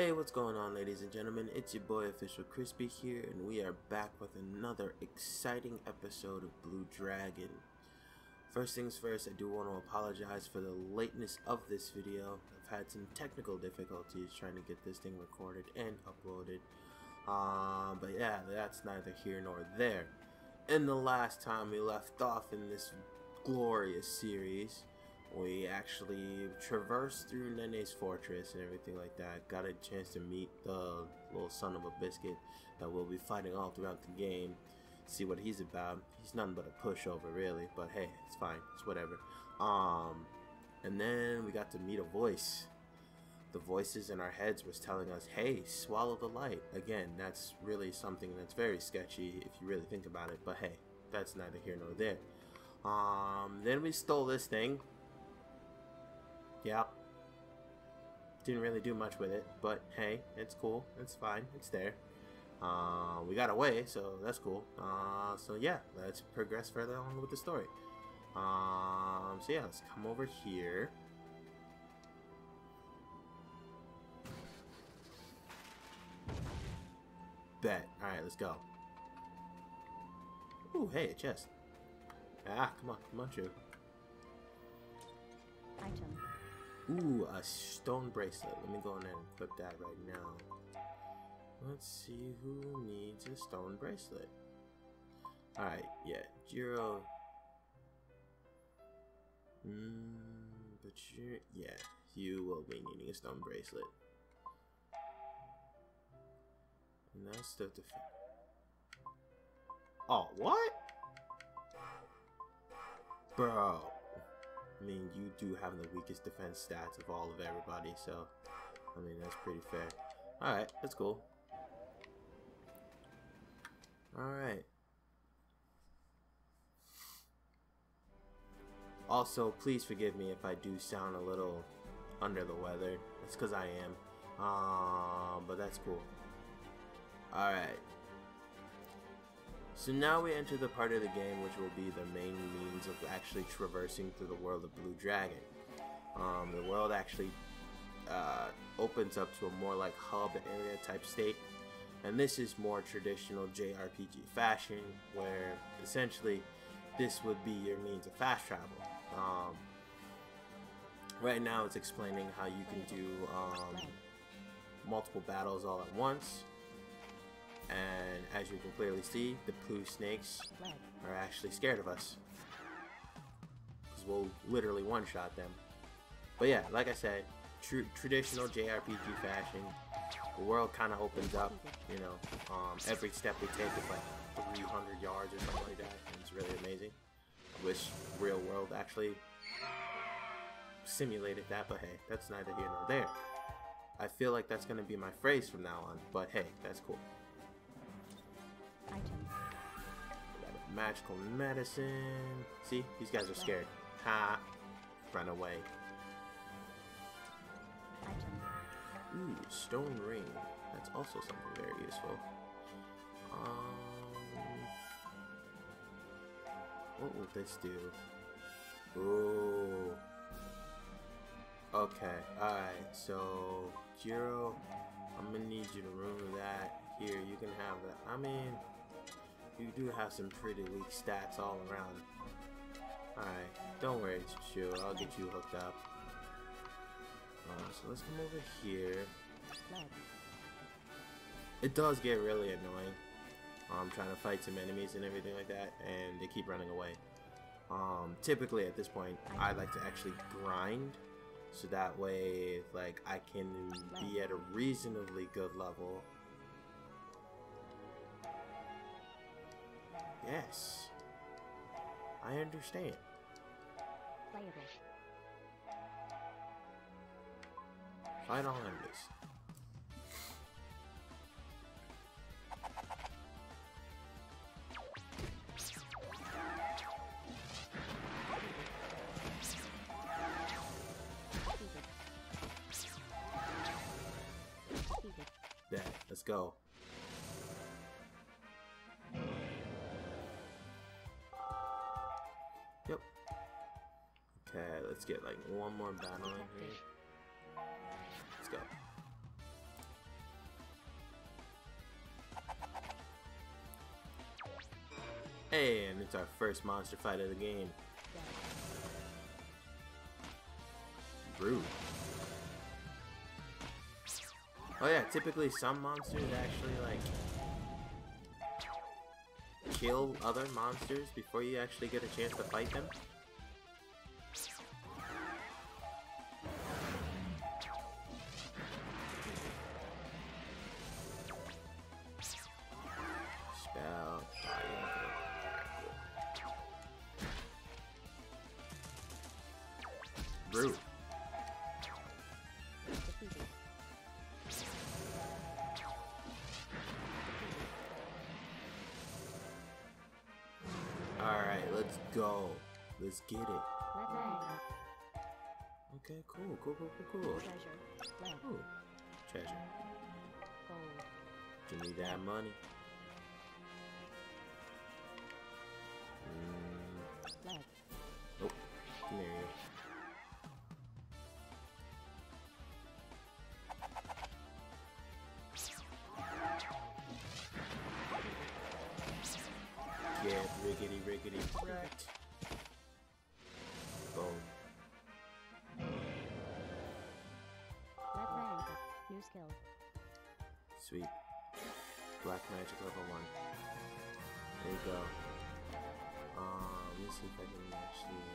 Hey, what's going on ladies and gentlemen? It's your boy Official Krispy here and we are back with another exciting episode of Blue Dragon. First things first, I do want to apologize for the lateness of this video. I've had some technical difficulties trying to get this thing recorded and uploaded. Um, but yeah, that's neither here nor there. In the last time we left off in this glorious series, we actually traversed through Nene's fortress and everything like that. Got a chance to meet the little son of a biscuit that we'll be fighting all throughout the game. See what he's about. He's nothing but a pushover, really. But hey, it's fine. It's whatever. Um, and then we got to meet a voice. The voices in our heads was telling us, "Hey, swallow the light." Again, that's really something that's very sketchy if you really think about it. But hey, that's neither here nor there. Um, then we stole this thing Didn't really do much with it, but hey, it's cool. It's fine. It's there. Uh, we got away, so that's cool. Uh, so yeah, let's progress further along with the story. Um, so yeah, let's come over here. Bet. Alright, let's go. Ooh, hey, a chest. Ah, come on, come on, Drew. Item. Ooh, a stone bracelet. Let me go in and equip that right now. Let's see who needs a stone bracelet. Alright, yeah, Jiro. Mmm, but you yeah, you will be needing a stone bracelet. And that's the def- Oh, what? Bro. I mean, you do have the weakest defense stats of all of everybody, so, I mean, that's pretty fair. Alright, that's cool. Alright. Also, please forgive me if I do sound a little under the weather. It's because I am. Um, but that's cool. Alright. So now we enter the part of the game which will be the main means of actually traversing through the world of Blue Dragon. Um, the world actually uh, opens up to a more like hub area type state. And this is more traditional JRPG fashion where essentially this would be your means of fast travel. Um, right now it's explaining how you can do um, multiple battles all at once as you can clearly see, the poo snakes are actually scared of us. Because we'll literally one-shot them. But yeah, like I said, tr traditional JRPG fashion, the world kind of opens up, you know, um, every step we take is like 300 yards or something like that, and it's really amazing. I wish real world actually simulated that, but hey, that's neither here nor there. I feel like that's going to be my phrase from now on, but hey, that's cool. Magical medicine. See, these guys are scared. Ha! Run away. Ooh, stone ring. That's also something very useful. Um, what will this do? Ooh. Okay, alright, so Jiro, I'm gonna need you to remove that. Here, you can have that. I mean, you do have some pretty weak stats all around. Alright, don't worry, Chill. I'll get you hooked up. Uh, so let's come over here. It does get really annoying. I'm um, trying to fight some enemies and everything like that, and they keep running away. Um, typically at this point, I like to actually grind, so that way, like, I can be at a reasonably good level Yes. I understand. Playable. Fight all enemies. Defeated. Defeated. Yeah, let's go. Let's get like one more battle in here. Let's go. And it's our first monster fight of the game. Rude. Oh yeah, typically some monsters actually like kill other monsters before you actually get a chance to fight them. Get it. Red land. Okay, cool, cool, cool, cool, cool. Treasure. Lead. Ooh, treasure. Gold. Give me that money. Mm, Lead. oh, come here. Sweet. Black magic level one. There you go. Um, let me see if I can actually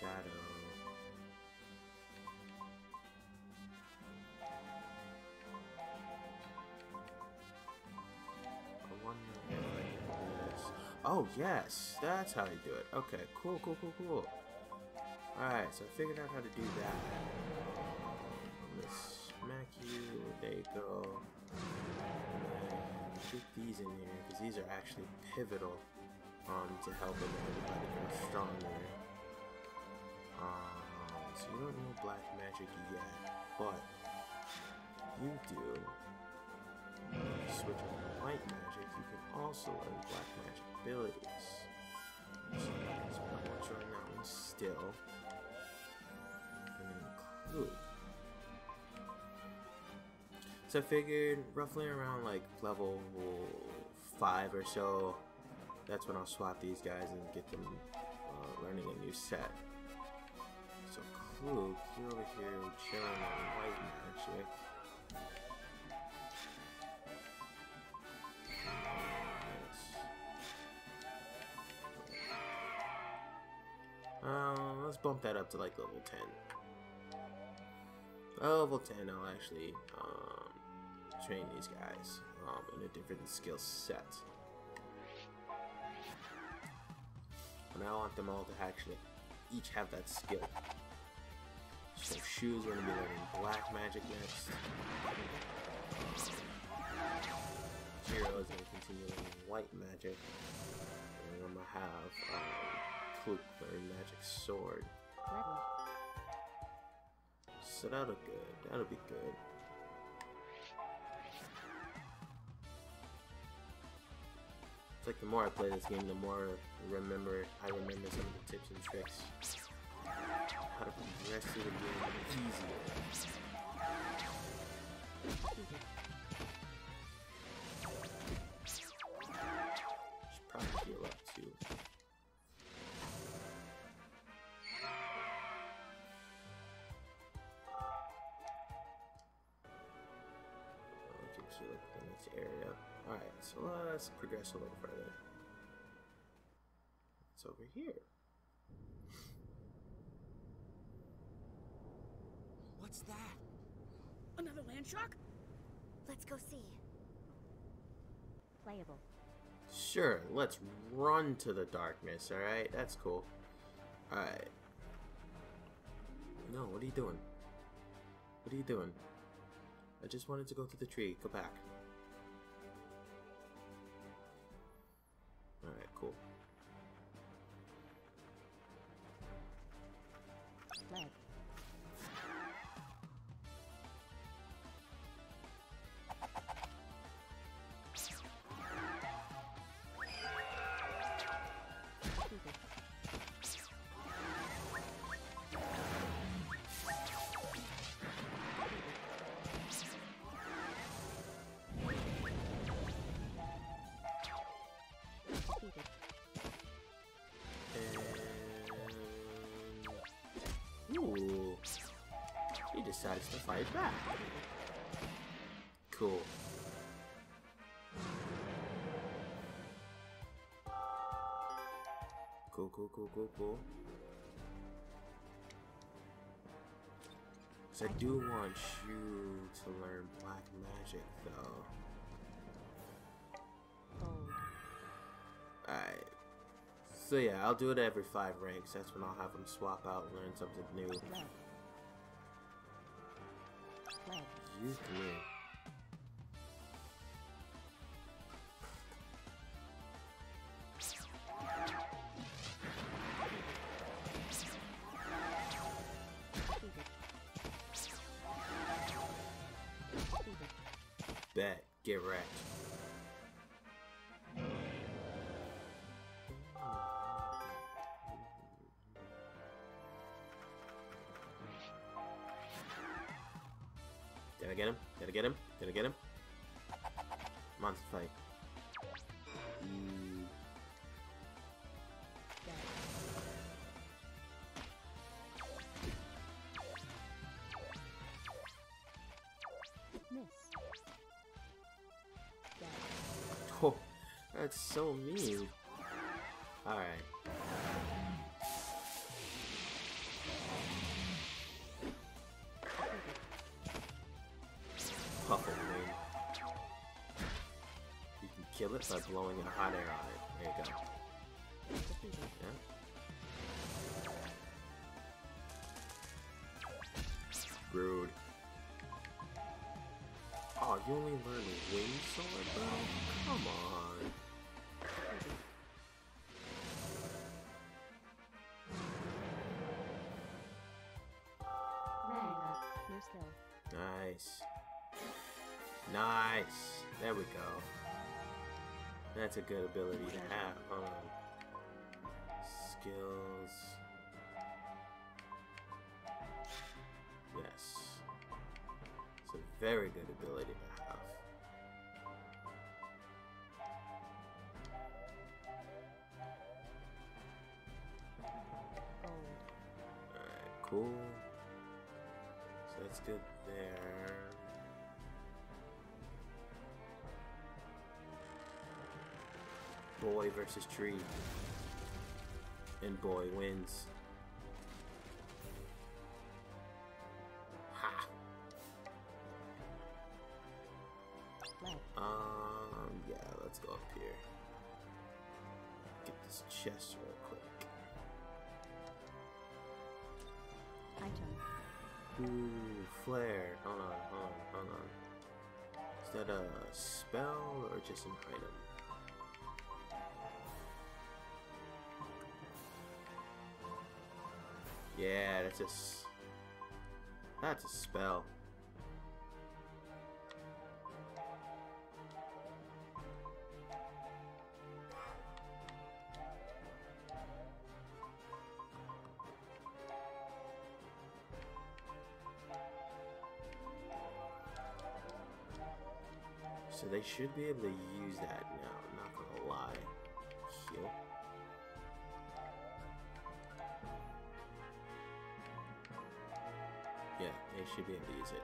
shadow. Oh yes, that's how you do it. Okay, cool, cool, cool, cool. Alright, so I figured out how to do that. Get these in here because these are actually pivotal um, to helping everybody grow stronger. Um, so you don't know black magic yet, but you do. Switch to white magic, you can also learn black magic abilities. So that's want you on that one still. And include. So I figured roughly around like level five or so, that's when I'll swap these guys and get them uh, learning a new set. So Kluke, you over here chilling on white magic. Um, let's bump that up to like level 10. Well, level 10, I'll actually um, train these guys um, in a different skill set. And I want them all to actually each have that skill. So Shu's going to be learning black magic next. Jiro is going to continue learning white magic. And I'm going to have um, Kluke learn magic sword. So that'll good. That'll be good. Like the more I play this game, the more I remember I remember some of the tips and tricks. How to progress through the game easier. Alright, so let's progress a little further. It's over here. What's that? Another land shark? Let's go see. Playable. Sure, let's run to the darkness, alright? That's cool. Alright. No, what are you doing? What are you doing? I just wanted to go to the tree. Go back. Cool. Cool, cool, cool, cool, cool. So I do want you to learn black magic though. Oh. Alright. So yeah, I'll do it every five ranks. That's when I'll have them swap out and learn something new. Red. Red. Get him? Did I get him? Did I get him? Monster fight. Miss. Oh, that's so mean. Alright. You can kill it by blowing in a hot air on it. There you go. Yeah. Rude. Oh, you only learned wing sword, bro? Come on. Defeated. Rank up. New skill. Nice. Nice. There we go. That's a good ability to have. Hold on. Skills. Yes. It's a very good ability to Boy versus tree. And boy wins. Yeah, that's a s- that's a spell. So they should be able to use that now, should be able to use it.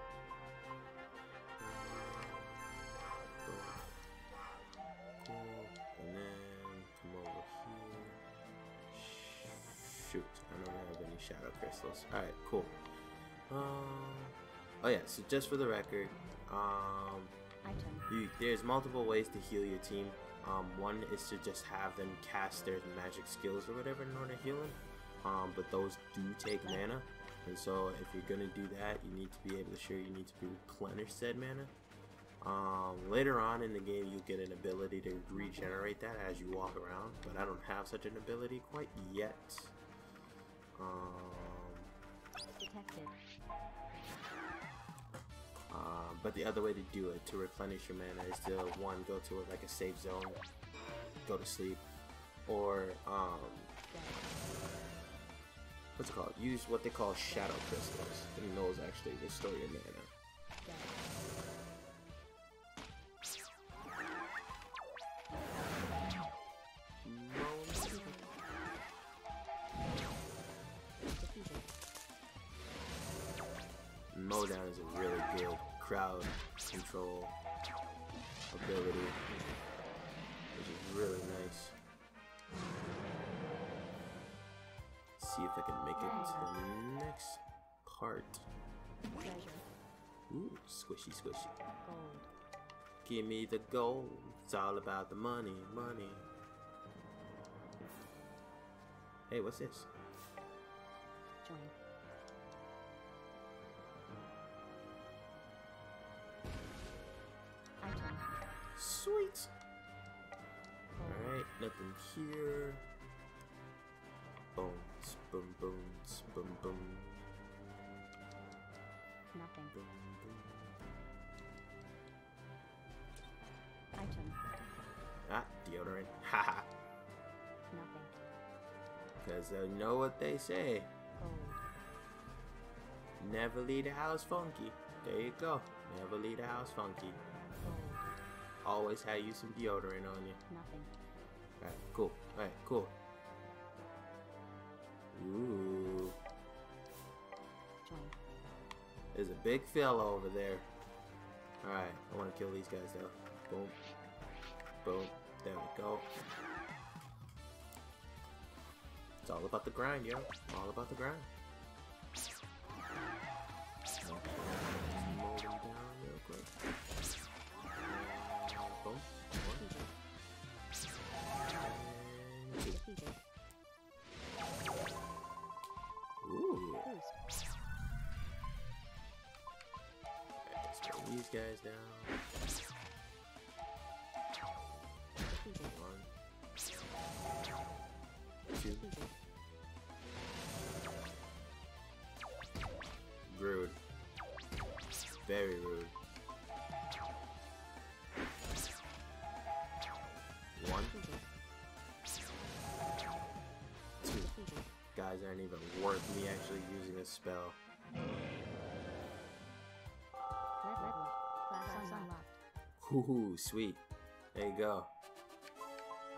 And then come over here. Shoot, I don't have any shadow crystals. Alright, cool. Um, oh yeah, so just for the record, um, you, there's multiple ways to heal your team. Um, one is to just have them cast their magic skills or whatever in order to heal them. Um, but those do take mana, and so if you're gonna do that, you need to be able to sure you need to be replenish said mana. Um, later on in the game, you'll get an ability to regenerate that as you walk around, but I don't have such an ability quite yet. Um, Detected. Um, but the other way to do it, to replenish your mana, is to one go to like a safe zone, go to sleep, or um. What's it called? Use what they call shadow crystals, and those actually restore your mana. The gold. It's all about the money, money. Hey, what's this? Join. Sweet. Alright, nothing here. Boom, boom, boom, boom, boom, Nothing. boom, boom. Item. Ah, deodorant. Haha. Nothing. Because I know what they say. Gold. Never leave the house funky. There you go. Never leave the house funky. Gold. Always have you some deodorant on you. Nothing. Alright, cool. Alright, cool. Ooh. Join. There's a big fella over there. Alright, I want to kill these guys though. Boom. Boom. There we go. It's all about the grind, yo. All about the grind. Ooh. Let's bring these guys down. Defeated. Rude. Very rude. One, two. Guys aren't even worth me actually using a spell. Ooh, sweet. There you go.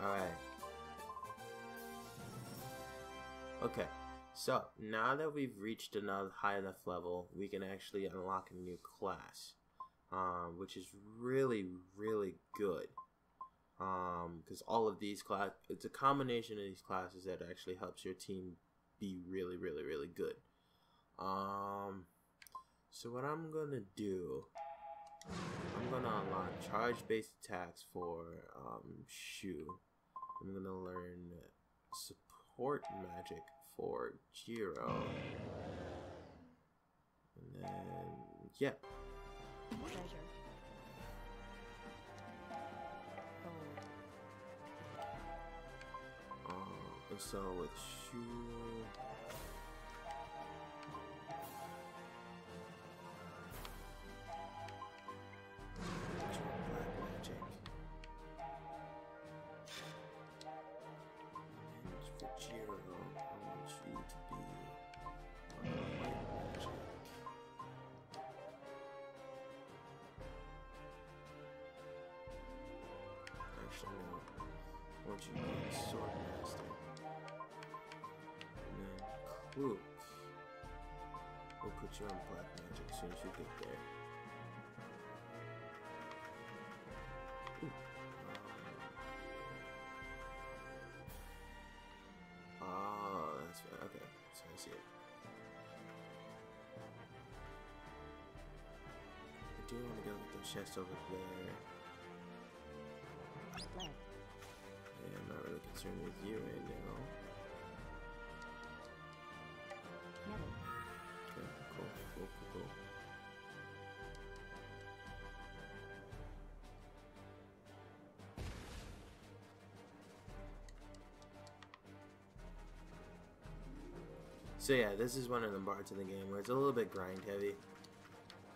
Alright. Okay, so now that we've reached another high enough level, we can actually unlock a new class. Um, which is really, really good. Um, because all of these class, it's a combination of these classes that actually helps your team be really, really, really good. Um, so what I'm gonna do I'm gonna unlock charge-based attacks for um, Shu. I'm gonna learn support magic for Jiro. And then, yeah. Treasure. Um, and so with Shu. I you a sword master. And then We'll put you on black magic as soon as you get there. Um, oh, that's right. Okay, so I see it. I do want to go get those chests over there. Really with you now. Metal. Okay, cool, cool, cool, cool. So yeah, this is one of the parts of the game where it's a little bit grind heavy.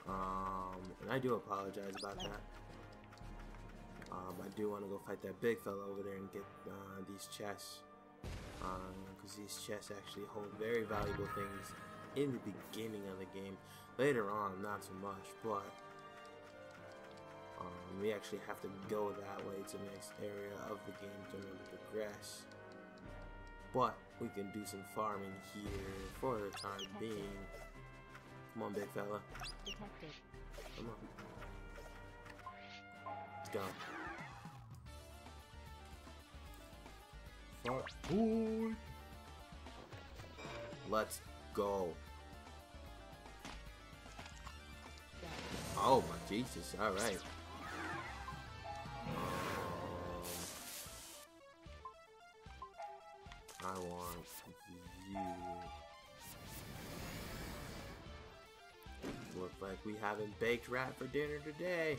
Um, and I do apologize about that. Um, I do want to go fight that big fella over there and get uh, these chests. Because these chests actually hold very valuable things in the beginning of the game. Later on, not so much, but um, we actually have to go that way to the next area of the game to really progress. But we can do some farming here for the time being. Come on, big fella. Detected. Come on. Let's go. Fuck. Boy. Let's go. Oh my Jesus! All right. Um, I want you. Look like we haven't baked rat for dinner today.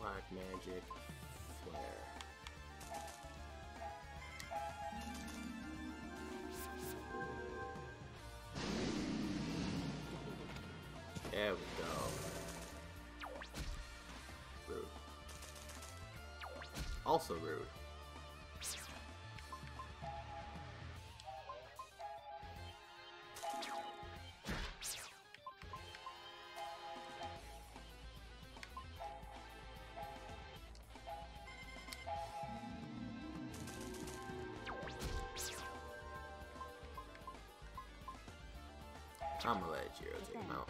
Black magic, flare. There we go. Rude. Also rude. Gonna take him out.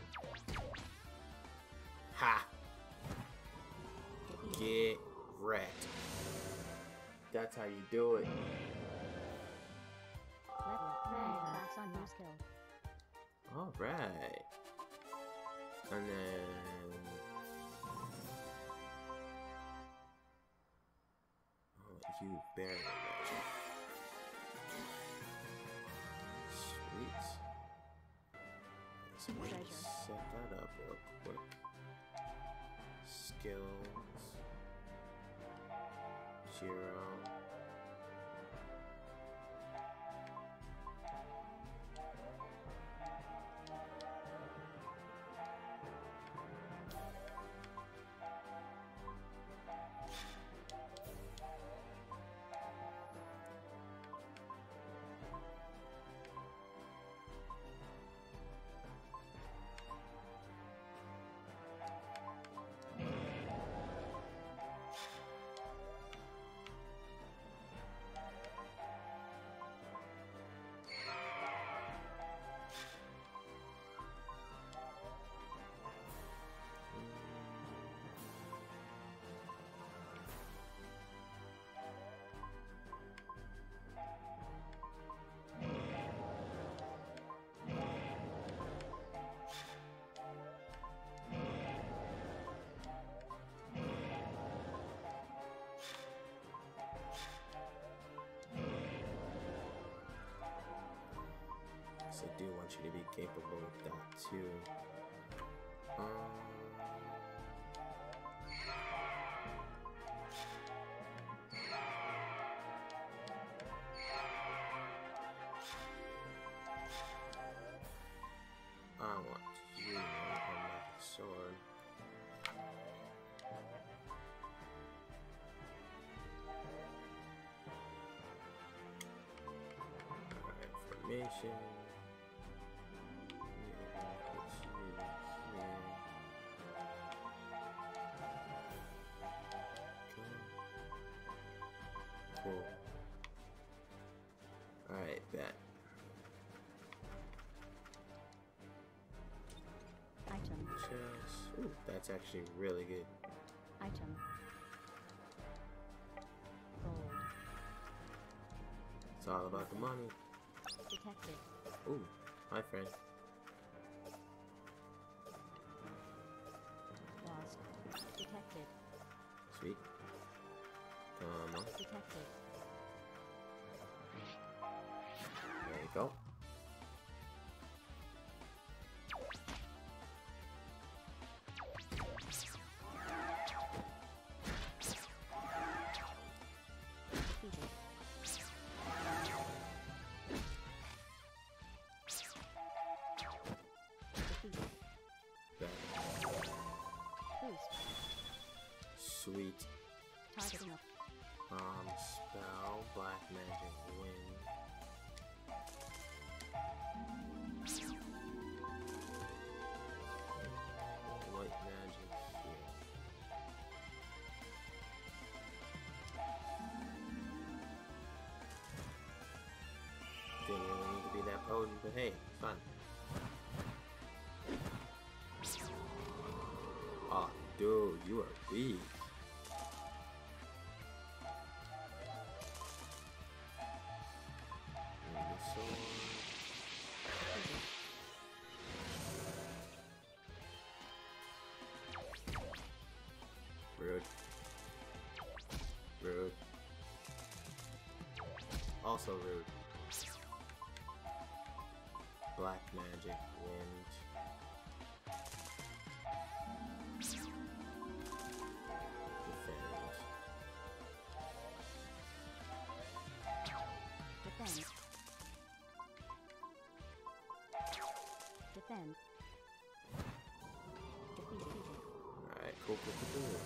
Ha! Get wrecked. That's how you do it. Level up. Class on new skill. Alright. And then. Oh, you barely So Treasure. set that up real quick. Skills. Jiro. I do want you to be capable of that too. Um, Chest. Ooh, that's actually really good. Item. Gold. It's all about the money. Detected. Ooh, hi friend. Lost. Detected. Sweet. Come on. Detected. There you go. Oh, but hey, it's fine. Oh, dude, you are weak. Rude. Rude. Also rude. Black magic, wind. Defend. Defend. Defend. Defeated. Alright, cool, cool, cool, cool.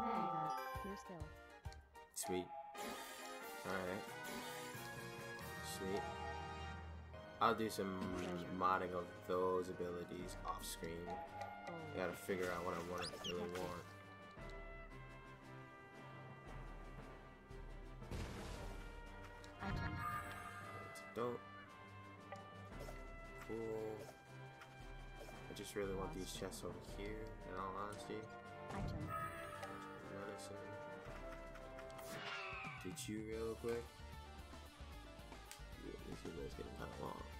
Mega. New skill. Sweet. Alright. Sweet. I'll do some modding of those abilities off screen. I gotta figure out what I want really want. Don't. Cool. I just really want these chests over here, in all honesty. Medicine. Did you real quick? Yeah, this video's getting kind of long.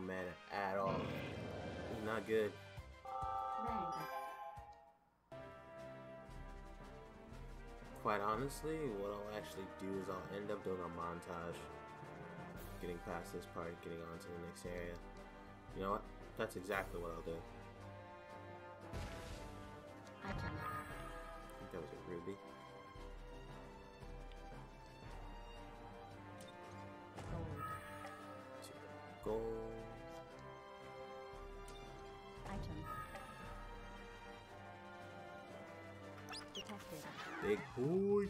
Man has no at all. Not good. Quite honestly, what I'll actually do is I'll end up doing a montage. Getting past this part, getting on to the next area. You know what? That's exactly what I'll do. Big boy.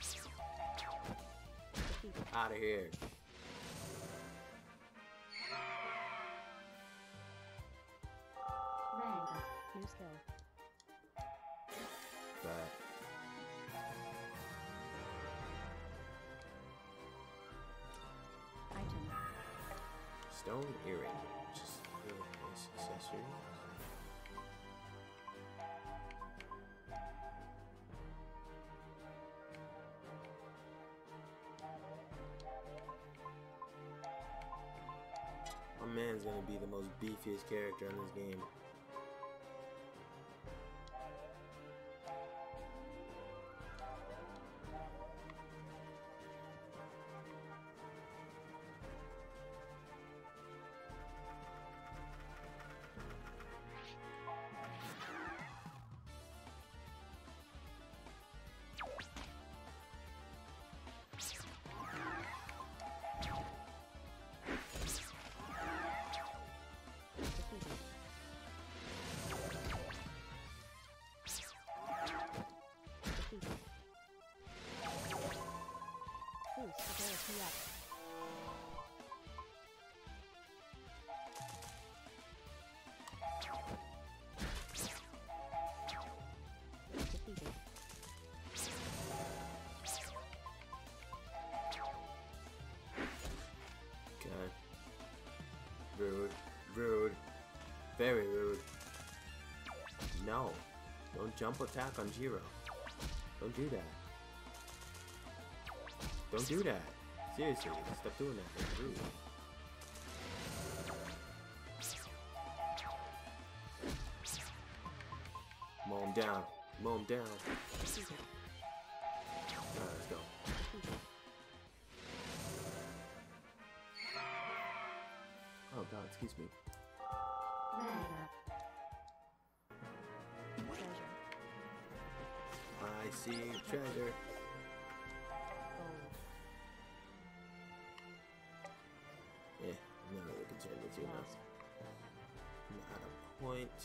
Defeated. Out of here. Mega. New skill. But Item. stone earring, just really nice accessory. My man's gonna be the most beefiest character in this game. Okay. Rude. Rude. Very rude. No. Don't jump attack on Jiro. Don't do that. Don't do that. Seriously, stop doing that. That's rude. Mow him down. Mow him down. Alright, let's go. Oh god, excuse me. I see treasure. Point.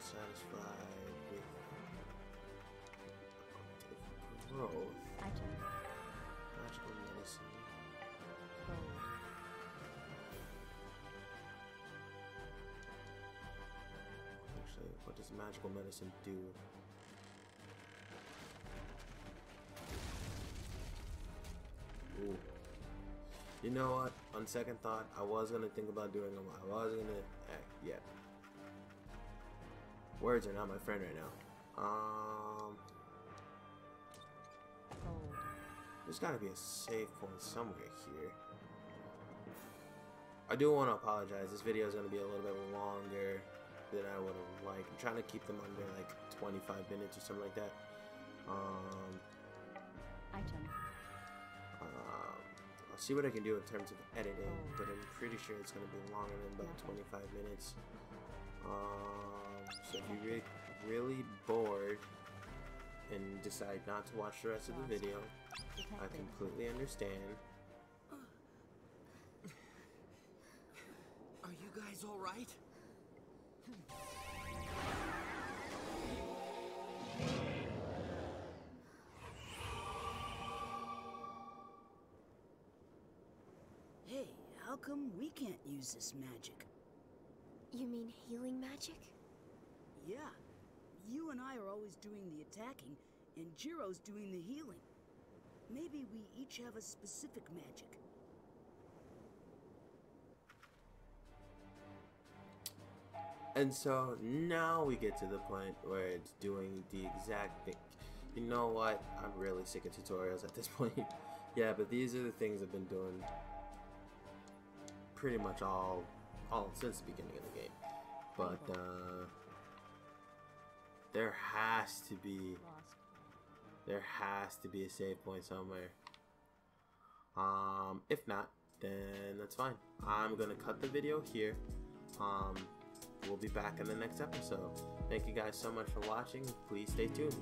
Satisfied with growth. Item. Magical medicine. Gold. Actually, what does magical medicine do? Ooh. You know what? On second thought, I was gonna think about doing them. I was gonna. Eh, yeah. Words are not my friend right now. Um, there's gotta be a save point somewhere here. I do want to apologize. This video is gonna be a little bit longer than I would have liked. I'm trying to keep them under like 25 minutes or something like that. Um, Item. um, I'll see what I can do in terms of editing, but I'm pretty sure it's gonna be longer than about 25 minutes. Um, so if you're really, really bored and decide not to watch the rest of the video, I completely understand. Are you guys all come we can't use this magic? You mean healing magic? Yeah, you and I are always doing the attacking, and Jiro's doing the healing. Maybe we each have a specific magic. And so now we get to the point where it's doing the exact thing. You know what? I'm really sick of tutorials at this point. yeah, but these are the things I've been doing pretty much all, all since the beginning of the game. But uh, there has to be there has to be a save point somewhere. Um, if not, then that's fine. I'm gonna cut the video here. Um, we'll be back in the next episode. Thank you guys so much for watching. Please stay tuned.